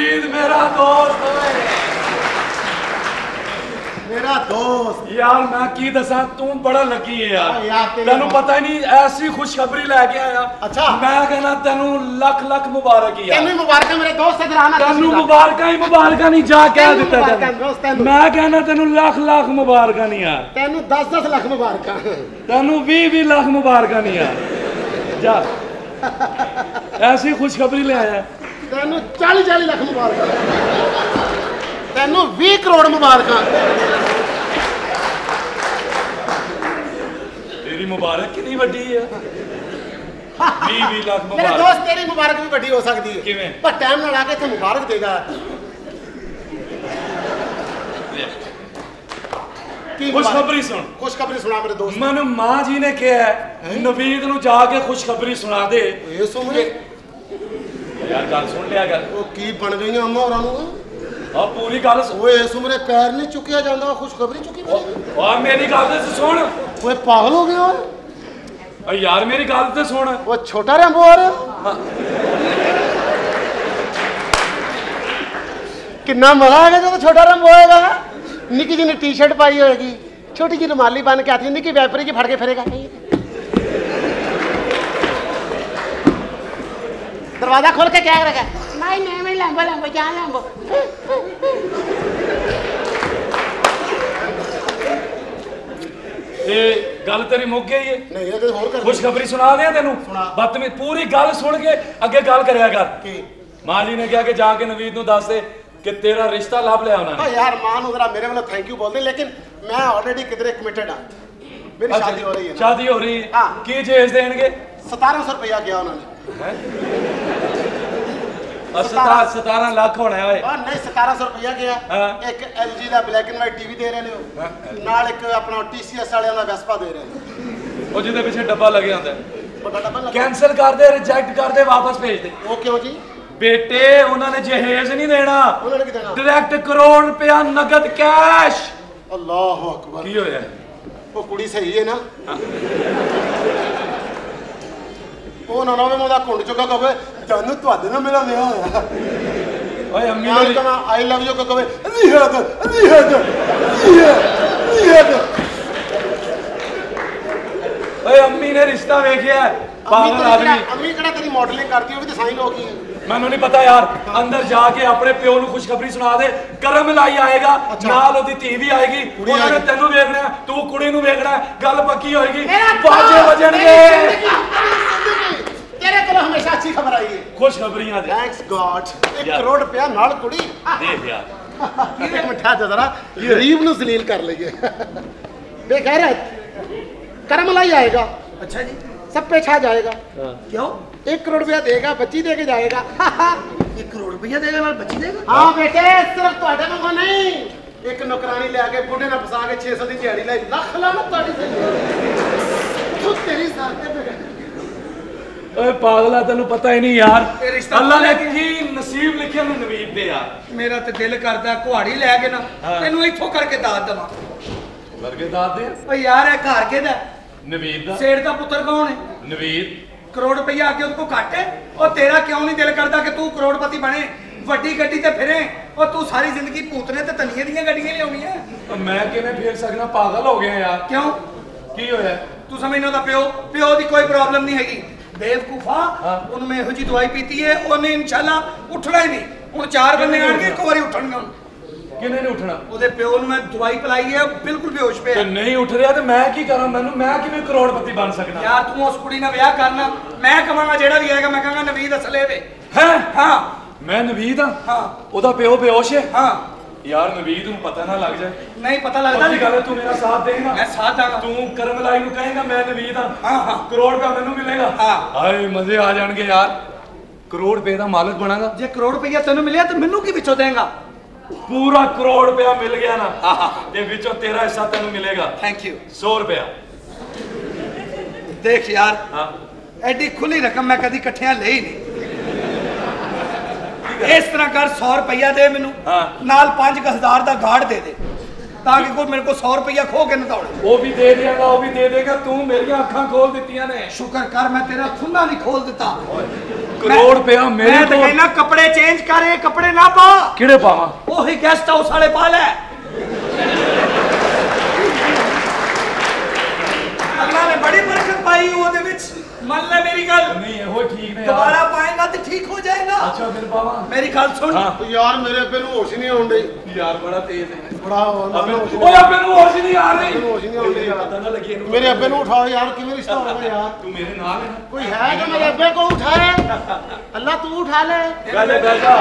ਨਵੀਦ ਮੇਰਾ ਦੋਸਤ ਓਏ। ਮੇਰਾ ਦੋਸਤ। ਯਾਰ ਮੈਂ ਕੀ ਦੱਸਾਂ? ਤੂੰ ਬੜਾ ਲੱਕੀ ਹੈ ਯਾਰ, ਤੈਨੂੰ ਪਤਾ ਹੀ ਨਹੀਂ ਐਸੀ ਖੁਸ਼ਖਬਰੀ ਲੈ ਕੇ ਆਇਆ। ਅੱਛਾ। ਮੈਂ ਕਹਿੰਦਾ ਤੈਨੂੰ ਲੱਖ ਲੱਖ ਮੁਬਾਰਕ ਹੀ ਤੈਨੂੰ ਯਾਰ ਹੀ ਮੁਬਾਰਕਾਂ ਮੇਰੇ ਦੋਸਤ ਇਧਰ ਆਣਾ ਤੈਨੂੰ ਮੁਬਾਰਕਾਂ। ਹੀ ਮੁਬਾਰਕਾਂ ਨਹੀਂ ਜਾ ਕਹਿ ਤੈਨੂੰ ਦਿੱਤਾ ਤੈਨੂੰ। ਤੈਨੂੰ। ਮੈਂ ਕਹਿੰਦਾ ਤੈਨੂੰ ਲੱਖ ਲੱਖ ਮੁਬਾਰਕਾਂ ਨਹੀਂ ਯਾਰ। ਤੈਨੂੰ 10-10 ਲੱਖ ਮੁਬਾਰਕਾਂ। ਤੈਨੂੰ 20 20 ਲੱਖ ਮੁਬਾਰਕਾਂ ਨਹੀਂ ਯਾਰ। ਜਾ। ਐਸੀ ਖੁਸ਼ਖਬਰੀ ਲੈ ਆਇਆ। ਤੈਨੂੰ 40-40 ਲੱਖ ਮੁਬਾਰਕਾਂ। ਤੈਨੂੰ 20 ਕਰੋੜ ਮੁਬਾਰਕਾਂ। ਤੇਰੀ ਮੁਬਾਰਕ ਕਿੰਨੀ ਵੱਡੀ ਹੈ 20 20 ਲੱਖ ਮੇਰੇ ਮੁਬਾਰਕ। ਦੋਸਤ ਤੇਰੀ ਮੁਬਾਰਕ ਵੀ ਵੱਡੀ ਹੋ ਸਕਦੀ ਹੈ। ਕਿਵੇਂ? ਪਰ ਟਾਈਮ ਨਾਲ ਆ ਕੇ ਤੇ ਮੁਬਾਰਕ ਦੇਗਾ ਖੁਸ਼ਖਬਰੀ ਸੁਣ। ਖੁਸ਼ਖਬਰੀ ਸੁਣਾ ਮੇਰੇ ਦੋਸਤ। ਮਨ ਮਾਂ ਜੀ ਨੇ ਕਿਹਾ ਨਵੀਦ ਨੂੰ ਜਾ ਕੇ ਖੁਸ਼ਖਬਰੀ ਸੁਣਾ ਦੇ। ਇਹ ਸੁਮਰੇ ਯਾਰ ਗੱਲ ਸੁਣ ਲਿਆ ਗੱਲ ਉਹ ਕੀ ਬਣ ਗਈਆਂ ਅੰਮਾ ਹੋਰਾਂ ਨੂੰ? ਆ ਪੂਰੀ ਗੱਲ ਸੁਣ। ਓਏ ਇਸ ਉਮਰੇ ਪੈਰ ਨਹੀਂ ਚੁੱਕਿਆ ਜਾਂਦਾ ਖੁਸ਼ਖਬਰੀ ਚੁੱਕੀ ਫਿਰੇਗੀ। ਆ ਮੇਰੀ ਗੱਲ ਤੇ ਸੁਣ। ਓਏ ਪਾਗਲ ਹੋ ਗਿਆ ਓਏ। ਓ ਯਾਰ ਮੇਰੀ ਗੱਲ ਤੇ ਸੁਣ। ਉਹ ਛੋਟਾ ਰੰਬੋ ਆ ਰਿਹਾ ਕਿੰਨਾ ਮਜ਼ਾ ਆਏਗਾ ਜਦੋਂ ਛੋਟਾ ਰੰਬੋ ਹੋਏਗਾ ਨਿੱਕੀ ਜਿਹੀ ਨੇ ਟੀ-ਸ਼ਰਟ ਪਾਈ ਹੋਏਗੀ। ਛੋਟੀ ਜਿਹੀ ਰੁਮਾਲੀ ਬੰਨ ਕੇ ਆਤੀ ਨਿੱਕੀ ਵੈਪਰੀ ਜੀ ਫੜ ਕੇ ਫਿਰੇਗਾ। ਦਰਵਾਜ਼ਾ ਖੋਲ ਕੇ ਕਿਆ ਕਰੇਗਾ My name is Lambo Lambo John Lambo. ਇਹ ਗੱਲ ਤੇਰੀ ਮੁੱਕ ਗਈ ਹੈ ਨਹੀਂ ਇਹ ਤੇ ਹੋਰ ਕਰ ਖੁਸ਼ਖਬਰੀ ਸੁਣਾ ਦਿਆਂ ਤੈਨੂੰ। ਸੁਣਾ। ਬਤਮੀ ਪੂਰੀ ਗੱਲ ਸੁਣ ਕੇ ਅੱਗੇ ਗੱਲ ਕਰਿਆ ਕਰ। ਕੀ? ਮਾਂ ਜੀ ਨੇ ਕਿਹਾ ਕਿ ਜਾ ਕੇ ਨਵੀਦ ਨੂੰ ਦੱਸ ਦੇ ਕਿ ਤੇਰਾ ਰਿਸ਼ਤਾ ਲੱਭ ਲਿਆ ਉਹਨਾਂ ਓ ਨੇ ਯਾਰ ਮਾਂ ਨੂੰ ਜ਼ਰਾ ਮੇਰੇ ਵੱਲੋਂ ਥੈਂਕ ਯੂ ਬੋਲਦੇ ਲੇਕਿਨ ਮੈਂ ਆਲਰੇਡੀ ਕਿਧਰੇ ਕਮਿਟਡ ਆ। ਮੇਰੀ ਸ਼ਾਦੀ ਹੋ ਰਹੀ ਹੈ ਸ਼ਾਦੀ ਹੋ ਰਹੀ ਹੈ। ਕੀ ਚੇਜ ਦੇਣਗੇ? 1700 ਰੁਪਇਆ ਗਿਆ ਉਹਨਾਂ ਨੇ। 17 17 ਲੱਖ ਹੋਣਾ ਓਏ। ਉਹ ਨਹੀਂ 1700 ਰੁਪਇਆ ਗਿਆ। ਇੱਕ LG ਦਾ ਬਲੈਕ ਐਂਡ ਵਾਈਟ ਟੀਵੀ ਦੇ ਰਹੇ ਨੇ ਉਹ। ਨਾਲ ਇੱਕ ਆਪਣਾ TCS ਵਾਲਿਆਂ ਦਾ ਵੈਸਪਾ ਦੇ ਰਹੇ ਨੇ। ਉਹ ਜਿਹਦੇ ਪਿੱਛੇ ਡੱਬਾ ਲੱਗਿਆ ਹੁੰਦਾ ਕੈਂਸਲ ਕਰ ਦੇ ਰਿਜੈਕਟ ਕਰ ਦੇ ਵਾਪਸ ਭੇਜ ਦੇ। ਉਹ ਕਿਉਂ ਜੀ? ਬੇਟੇ ਉਹਨਾਂ ਨੇ ਜਹੇਜ਼ ਨਹੀਂ ਦੇਣਾ। ਉਹਨਾਂ ਨੇ ਕੀ ਦੇਣਾ? ਡਾਇਰੈਕਟ ਕਰੋੜ ਰੁਪਇਆ ਨਗਦ ਕੈਸ਼ ਅੱਲਾਹੁ ਅਕਬਰ। ਕੀ ਹੋਇਆ? ਉਹ ਕੁੜੀ ਸਹੀ ਹੈ ਨਾ? ਉਹ ਨਾ ਨਵੇਂ ਮੋਦਾ ਕੁੰਡ ਚੁੱਕਾ ਕਹਵੇ ਜਾਨੂੰ ਤੁਹਾਡੇ ਨਾਲ ਮੇਰਾ ਵਿਆਹ ਹੋਇਆ। ਓਏ ਅੰਮੀ ਨਾਲ ਨੂੰ ਕਹਣਾ ਆਈ ਲਵ ਯੂ ਕਹਵੇ ਨਿਹਦ ਨਿਹਦ ਨਿਹਦ ਓਏ ਅੰਮੀ ਨੇ ਰਿਸ਼ਤਾ ਵੇਖਿਆ ਪਾਗਲ ਆਦਮੀ। ਅੰਮੀ ਕਿਹੜਾ ਤੇਰੀ ਮਾਡਲਿੰਗ ਕਰਦੀ ਉਹ ਵੀ ਤਾਂ ਸਾਈਨ ਹੋ ਗਈ ਹੈ। ਮੈਨੂੰ ਨਹੀਂ ਪਤਾ ਯਾਰ। ਅੰਦਰ ਜਾ ਕੇ ਆਪਣੇ ਪਿਓ ਨੂੰ ਖੁਸ਼ਖਬਰੀ ਸੁਣਾ ਦੇ। ਕਰਮ ਲਾਈ ਆਏਗਾ। ਨਾਲ ਉਹਦੀ ਧੀ ਵੀ ਆਏਗੀ। ਉਹਨਾਂ ਨੇ। ਤੈਨੂੰ ਵੇਖਣਾ ਤੂੰ ਕੁੜੀ ਨੂੰ ਵੇਖਣਾ ਗੱਲ ਪੱਕੀ ਹੋਏਗੀ। ਮੇਰਾ ਬਾਜੇ ਵਜਣਗੇ ਤੇਰੇ ਕੋਲ ਹਮੇਸ਼ਾ ਅੱਛੀ ਖਬਰ ਆਈ ਹੈ ਦੁਨੀਆ ਦੇ ਥੈਂਕਸ ਗॉड 1 ਕਰੋੜ ਰੁਪਿਆ ਨਾਲ ਕੁੜੀ। ਦੇਖ ਯਾਰ। ਇਹ ਮਿੱਠਾ ਜਰਾ ਗਰੀਬ ਨੂੰ ਜ਼ਲੀਲ ਕਰ ਲਈਏ। ਬੇਗੈਰਤ ਕਰਮਲਾਈ ਆਏਗਾ। ਅੱਛਾ ਜੀ। सब पे छा जाएगा क्यों एक करोड़ रुपया देगा बच्ची देके जाएगा एक करोड़ रुपया देगा मैं बच्ची देगा हाँ बेटे सिर्फ थोड़े को नहीं ਇੱਕ ਨੌਕਰਾਨੀ ਲੈ ਕੇ ਬੁੱਢੇ ਨਾਲ ਫਸਾ ਕੇ 600 ਦੀ ਦਿਹਾੜੀ ਲੈ ਲੱਖ ਲਾਣਾ ਤੁਹਾਡੀ ਸਹੀ ਤੇਰੀ ਸਾਥ ਤੇ ਓਏ ਪਾਗਲਾ ਤੈਨੂੰ ਪਤਾ ਹੀ ਨਹੀਂ ਯਾਰ। ਅੱਲਾ ਨੇ ਕੇ- ਕੀ ਨਸੀਬ ਲਿਖਿਆ ਨੂੰ ਨਵੀਦ ਦੇ ਯਾਰ। ਮੇਰਾ ਤੇ ਦਿਲ ਕਰਦਾ ਕੁਹਾੜੀ ਲੈ ਕੇ ਨਾ। ਤੈਨੂੰ ਇੱਥੋਂ ਕਰਕੇ ਦਾਤ ਦੇਵਾਂ। ਵਰਗੇ ਦਾਦ ਦੇ? ਓ ਯਾਰ ਇਹ ਘਰ ਕਿਹਦਾ? ਨਵੀਦ ਦਾ। ਸੇਠ ਦਾ ਪੁੱਤਰ ਕੌਣ ਹੈ? ਨਵੀਦ। ਕਰੋੜ ਰੁਪਇਆ ਅੱਗੇ ਉਹਦੇ ਕੋ ਘੱਟ ਹੈ। ਉਹ ਤੇਰਾ ਕਿਉਂ ਨਹੀਂ ਦਿਲ ਕਰਦਾ ਕਿ ਤੂੰ ਕਰੋੜਪਤੀ ਬਣੇ? ਵੱਡੀ ਗੱਡੀ ਤੇ ਫਿਰੇ। ਉਹ ਤੂੰ ਸਾਰੀ ਜ਼ਿੰਦਗੀ ਭੂਤਨੇ ਤੇ ਤਨੀਏ ਦੀਆਂ ਗੱਡੀਆਂ ਲਿਆਉਣੀਆਂ ਓ ਮੈਂ ਕਿਵੇਂ ਫੇਰ ਸਕਣਾ ਪਾਗਲ ਹੋ ਗਿਆ ਯਾਰ? ਕਿਉਂ? ਕੀ ਹੋਇਆ? ਤੂੰ ਸਮਝਣਾ ਉਹਦਾ ਪਿਓ। ਪਿਓ ਦੀ ਕੋਈ ਪ੍ਰੋਬਲਮ ਨਹੀਂ ਹੈਗੀ। ਬੇਵਕੂਫਾ। ਉਹਨੂੰ ਮੈਂ ਇਹੋ ਜੀ ਦਵਾਈ ਪੀਤੀ ਹੈ ਉਹਨੇ ਇਨਸ਼ਾਅੱਲਾ ਉੱਠਣਾ ਹੀ ਨਹੀਂ। ਹੁਣ ਚਾਰ ਬੰਦੇ ਆਣਗੇ ਇੱਕ ਵਾਰੀ ਉੱਠਣਗੇ ਹੁਣ। ਕਿਨੇ ਨੇ ਉੱਠਣਾ? ਉਹਦੇ ਪਿਓ ਨੂੰ ਮੈਂ ਦਵਾਈ ਪਿਲਾਈ ਹੈ ਬਿਲਕੁਲ ਬੇਹੋਸ਼ ਪਿਆ। ਤੇ ਨਹੀਂ ਉੱਠ ਰਿਹਾ ਤੇ ਮੈਂ ਕੀ ਕਰਾਂ ਮੈਨੂੰ? ਮੈਂ ਕਿਵੇਂ ਕਰੋੜਪਤੀ ਬਣ ਸਕਦਾ? ਯਾਰ ਤੂੰ ਉਸ ਕੁੜੀ ਨਾਲ ਵਿਆਹ ਕਰਨਾ। ਮੈਂ ਕਵਾਂਗਾ ਜਿਹੜਾ ਵੀ ਆਏਗਾ ਮੈਂ ਕਹਾਂਗਾ ਨਵੀਦ ਅਸਲੇ ਵੇ। ਹੈ? ਹਾਂ। ਮੈਂ ਨਵੀਦ ਹਾਂ। ਉਹਦਾ ਪਿਓ ਬੇਹੋਸ਼ ਹੈ ਹਾਂ। ਯਾਰ ਨਵੀਦ ਨੂੰ ਪਤਾ ਨਾ ਲੱਗ ਜਾਏ ਨਹੀਂ ਪਤਾ ਲੱਗਦਾ ਉਹਦੀ ਗੱਲ ਤੂੰ ਮੇਰਾ ਸਾਥ ਦੇਗਾ ਮੈਂ ਸਾਥ ਦਾਂਗਾ ਤੂੰ ਕਰਮ ਲਾਈ ਨੂੰ ਕਹੇਗਾ ਮੈਂ ਨਵੀਦ ਹਾਂ ਹਾਂ ਹਾਂ। ਕਰੋੜ ਰੁਪਏ ਮੈਨੂੰ ਮਿਲੇਗਾ। ਹਾਂ। ਹਾਏ ਮਜ਼ੇ ਆ ਜਾਣਗੇ ਯਾਰ। ਕਰੋੜ ਰੁਪਏ ਦਾ ਮਾਲਕ ਬਣਾਗਾ। ਜੇ ਕਰੋੜ ਰੁਪਇਆ ਤੈਨੂੰ ਮਿਲਿਆ ਤਾਂ ਮੈਨੂੰ ਕੀ ਵਿੱਚੋਂ ਦੇਂਗਾ? ਪੂਰਾ ਕਰੋੜ ਰੁਪਇਆ ਮਿਲ ਗਿਆ ਨਾ ਤੇ ਵਿੱਚੋਂ ਤੇਰਾ ਹਿੱਸਾ ਤੈਨੂੰ ਮਿਲੇਗਾ। ਥੈਂਕ ਯੂ 100 ਰੁਪਇਆ। ਦੇਖ ਯਾਰ ਹਾਂ। ਐਡੀ ਖੁੱਲੀ ਰਕਮ ਮੈਂ ਕਦੀ ਇਕੱਠਿਆਂ ਲਈ ਨਹੀਂ। ਇਸ ਤਰ੍ਹਾਂ ਕਰ 100 ਰੁਪਇਆ ਦੇ ਮੈਨੂੰ। ਨਾਲ 5000 ਦਾ ਗਾੜ ਦੇ ਦੇ ਤਾਂ ਕਿ ਕੋਈ ਮੇਰੇ ਕੋਲ 100 ਰੁਪਇਆ ਖੋ ਕੇ ਨਾ ਦੌੜੇ। ਉਹ ਵੀ ਦੇ ਦੇਗਾ ਉਹ ਵੀ ਦੇ ਦੇਗਾ ਤੂੰ ਮੇਰੀਆਂ ਅੱਖਾਂ ਖੋਲ ਦਿੱਤੀਆਂ ਨੇ। ਸ਼ੁਕਰ ਕਰ ਮੈਂ ਤੇਰਾ ਖੁੰਨਾ ਨਹੀਂ ਖੋਲ ਦਿੱਤਾ। ਕਰੋੜ ਰੁਪਇਆ ਮੇਰੇ ਮੈਂ ਤਾਂ ਕੋਲ। ਕਹਿੰਦਾ ਕੱਪੜੇ ਚੇਂਜ ਕਰ ਇਹ ਕੱਪੜੇ ਨਾ ਪਾ। ਕਿਹੜੇ ਪਾਵਾਂ? ਉਹੀ ਗੈਸਟ ਹਾਊਸ ਵਾਲੇ ਪਾ ਲੈ। ਅੱਲਾ ਨੇ ਬੜੀ ਬਰਕਤ ਪਾਈ ਉਹਦੇ ਵਿੱਚ। ਮੰਨ ਲੈ ਮੇਰੀ ਗੱਲ। ਨਹੀਂ ਇਹੋ ਠੀਕ ਨੇ ਦੁਬਾਰਾ ਪਾਏਗਾ ਤੇ ਠੀਕ ਹੋ ਜਾਏਗਾ। ਅੱਛਾ ਫਿਰ ਬਾਬਾ ਮੇਰੀ ਗੱਲ ਸੁਣ। ਯਾਰ ਮੇਰੇ ਅੱਬੇ ਨੂੰ ਹੋਸ਼ ਨਹੀਂ ਆਉਣ ਡਈ। ਯਾਰ ਬੜਾ ਤੇਜ਼ ਹੈ। ਬੜਾ ਓਏ ਅੱਬੇ ਨੂੰ ਹੋਸ਼ ਨਹੀਂ ਆ ਰਹੀ। ਹੋਸ਼ ਨਹੀਂ ਆਉਣ ਡਈ। ਪਤਾ ਨਾ ਲੱਗੇ ਇਹਨੂੰ। ਮੇਰੇ ਅੱਬੇ ਨੂੰ ਉਠਾਓ ਯਾਰ ਕਿਵੇਂ ਰਿਸ਼ਤਾ ਹੋਵੇ ਯਾਰ? ਤੂੰ ਮੇਰੇ ਨਾਲ ਹੈ ਕੋਈ ਹੈ ਜੋ ਮੇਰੇ ਅੱਬੇ ਕੋ ਉਠਾਏ ਅੱਲਾ ਤੂੰ ਉਠਾ ਲੈ। ਗੱਲ ਬੈਠਾ